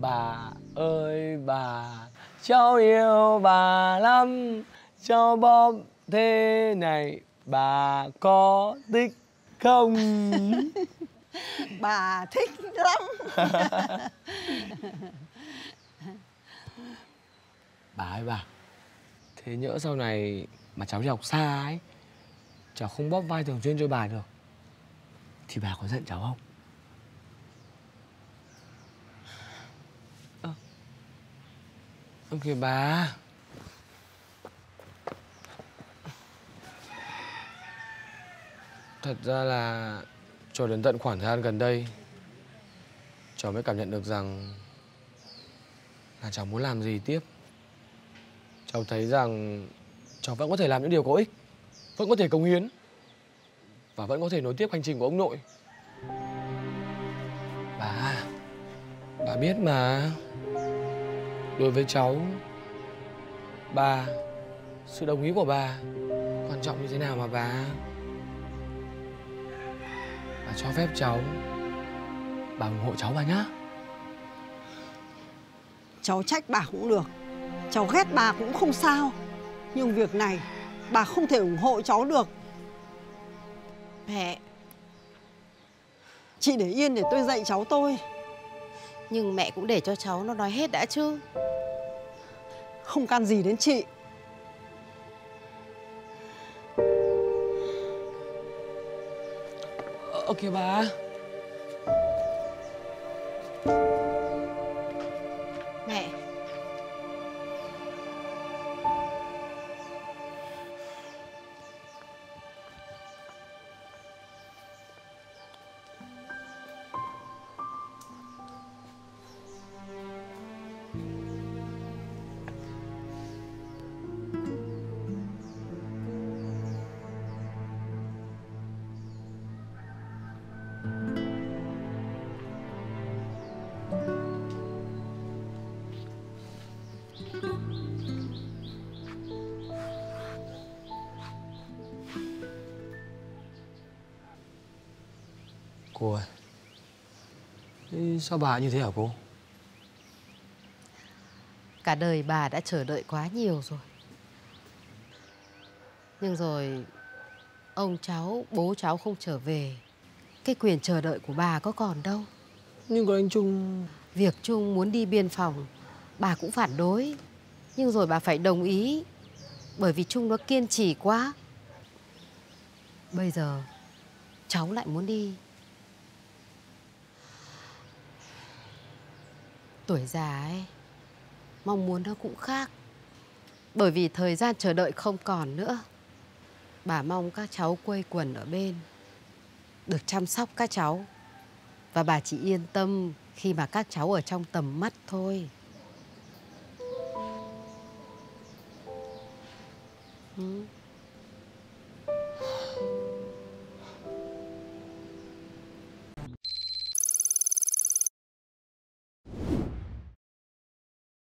Bà ơi bà Cháu yêu bà lắm Cháu bóp thế này Bà có thích không? bà thích lắm Bà ơi bà Thế nhỡ sau này mà cháu đi học xa ấy Cháu không bóp vai thường xuyên cho bà được Thì bà có giận cháu không? Ông kìa bà. Thật ra là cho đến tận khoảng thời gian gần đây, Cháu mới cảm nhận được rằng Là cháu muốn làm gì tiếp. Cháu thấy rằng cháu vẫn có thể làm những điều có ích, Vẫn có thể cống hiến, Và vẫn có thể nối tiếp hành trình của ông nội. Bà Bà biết mà. Đối với cháu Bà Sự đồng ý của bà Quan trọng như thế nào mà bà Bà cho phép cháu Bà ủng hộ cháu bà nhá. Cháu trách bà cũng được cháu ghét bà cũng không sao. Nhưng việc này bà không thể ủng hộ cháu được. Mẹ, chị để yên để tôi dạy cháu tôi nhưng mẹ cũng để cho cháu nó nói hết đã chứ. không can gì đến chị Ờ, Ok bà Cô ơi Thế Sao bà như thế hả cô? cả đời bà đã chờ đợi quá nhiều rồi. Nhưng rồi ông cháu, bố cháu không trở về. Cái quyền chờ đợi của bà có còn đâu. Nhưng còn anh Trung Việc Trung muốn đi biên phòng, bà cũng phản đối. Nhưng rồi bà phải đồng ý, bởi vì Trung nó kiên trì quá. Bây giờ, cháu lại muốn đi. Tuổi già ấy, mong muốn nó cũng khác. Bởi vì thời gian chờ đợi không còn nữa. Bà mong các cháu quây quần ở bên, được chăm sóc các cháu. Và bà chỉ yên tâm khi mà các cháu ở trong tầm mắt thôi. Ừ.